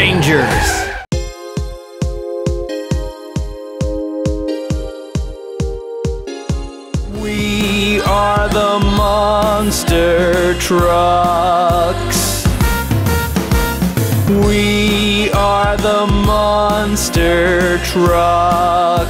Rangers. We are the monster trucks. We are the monster trucks.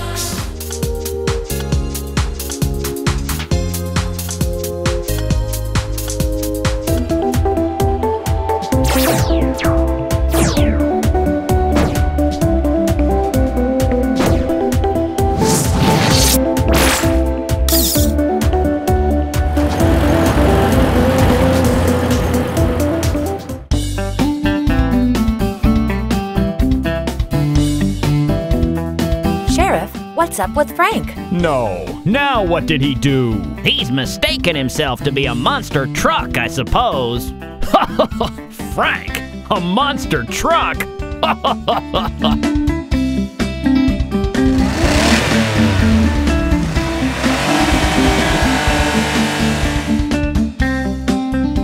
What's up with Frank? No. Now what did he do? He's mistaken himself to be a monster truck, I suppose. Frank, a monster truck.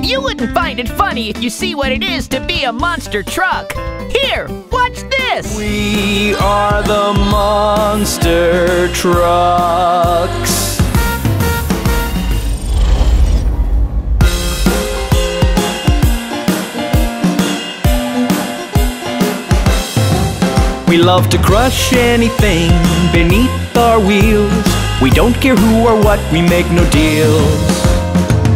You wouldn't find it funny if you see what it is to be a monster truck. Here, watch this. We are the monster trucks. We love to crush anything beneath our wheels. We don't care who or what, we make no deals.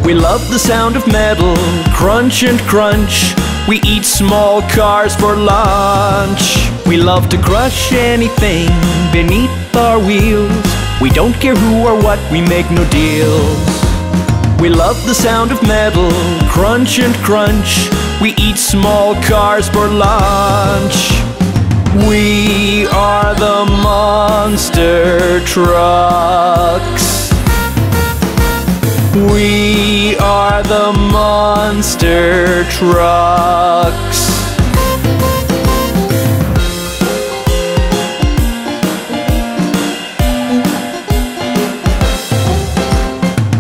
We love the sound of metal, crunch and crunch. We eat small cars for lunch. We love to crush anything beneath our wheels. We don't care who or what, we make no deals. We love the sound of metal, crunch and crunch. We eat small cars for lunch. We are the monster trucks. Monster trucks.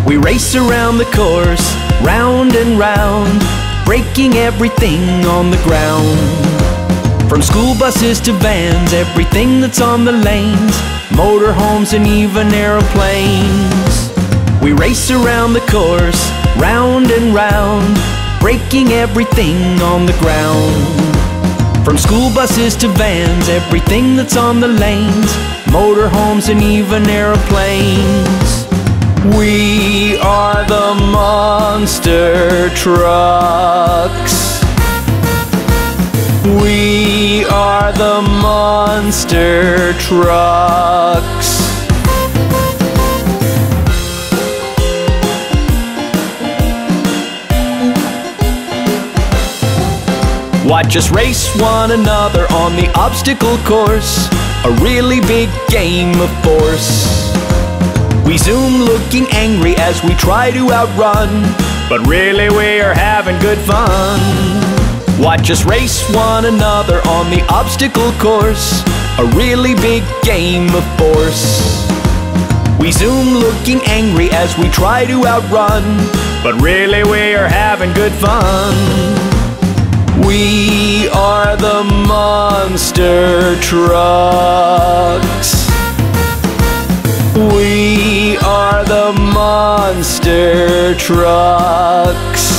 We race around the course, round and round, breaking everything on the ground. From school buses to vans, everything that's on the lanes, motorhomes and even aeroplanes. We race around the course, round and round, breaking everything on the ground. From school buses to vans, everything that's on the lanes, motorhomes and even aeroplanes. We are the monster trucks. We are the monster trucks. Watch us race one another on the obstacle course. A really big game of force. We zoom looking angry as we try to outrun, but really we are having good fun. Watch us race one another on the obstacle course, a really big game of force. We zoom looking angry as we try to outrun, but really we are having good fun. Monster trucks. We are the monster trucks.